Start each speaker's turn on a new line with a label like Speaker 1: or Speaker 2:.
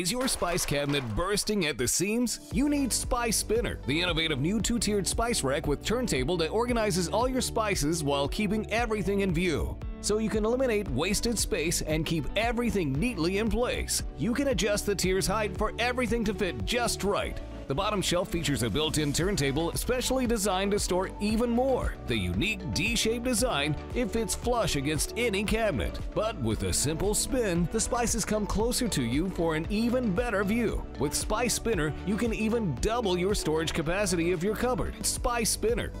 Speaker 1: Is your spice cabinet bursting at the seams? You need Spice Spinner, the innovative new two-tiered spice rack with turntable that organizes all your spices while keeping everything in view. So you can eliminate wasted space and keep everything neatly in place. You can adjust the tier's height for everything to fit just right. The bottom shelf features a built-in turntable specially designed to store even more. The unique D-shaped design, it fits flush against any cabinet. But with a simple spin, the spices come closer to you for an even better view. With Spice Spinner, you can even double your storage capacity of your cupboard. Spice Spinner.